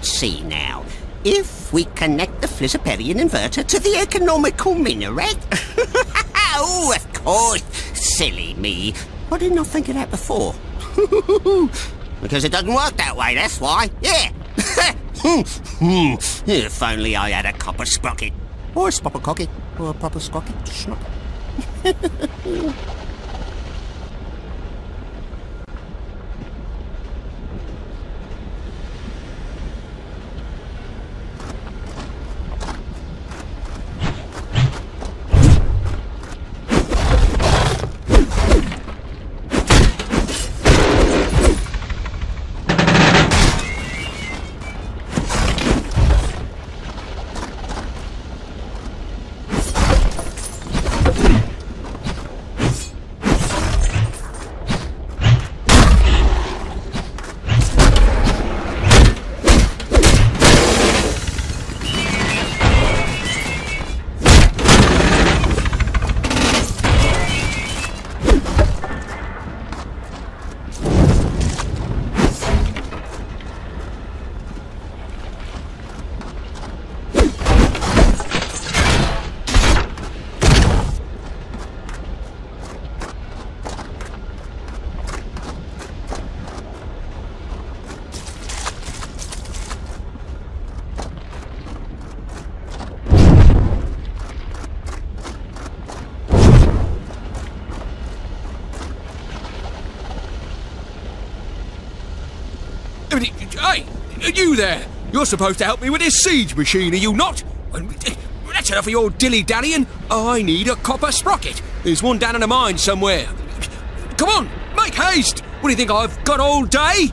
Let's see now. If we connect the Flizzaperian inverter to the economical minaret. oh, of course. Silly me. Why didn't I think of that before? because it doesn't work that way, that's why. Yeah. If only I had a copper sprocket. Or a spopper cocket. Or a proper sprocket. Hey, you there! You're supposed to help me with this siege machine, are you not? That's enough of your dilly-dallying. I need a copper sprocket. There's one down in a mine somewhere. Come on, make haste! What do you think, I've got all day?